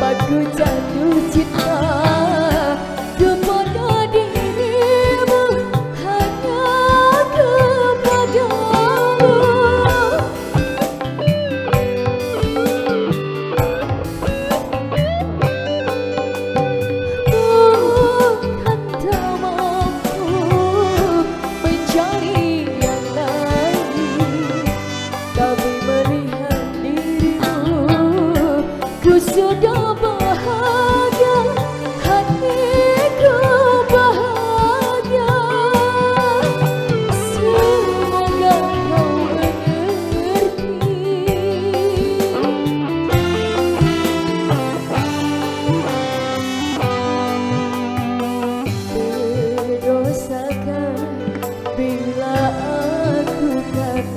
Padu jatuh cinta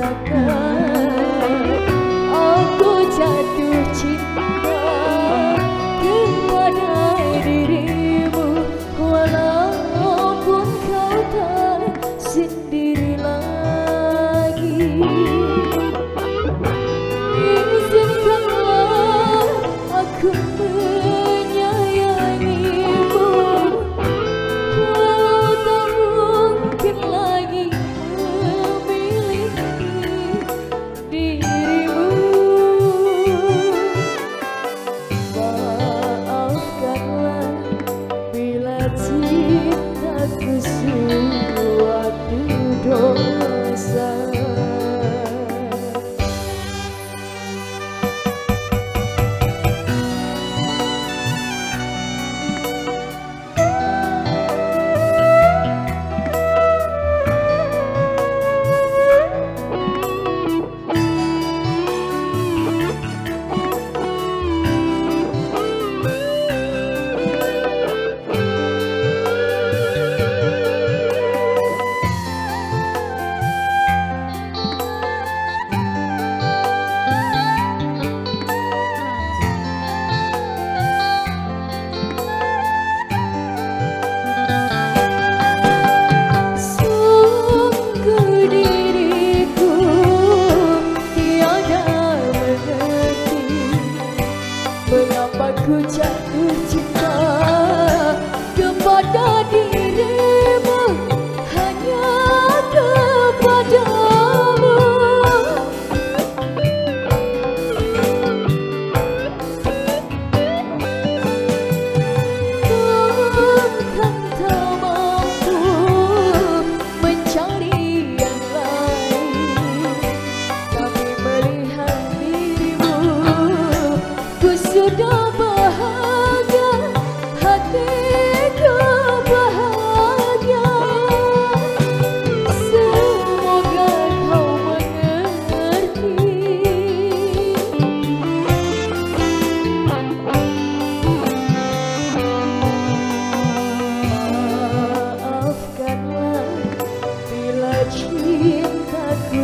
the. ちゃうち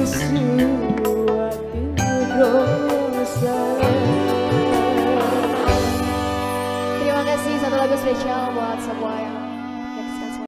Terima kasih satu lagu spesial buat semua yang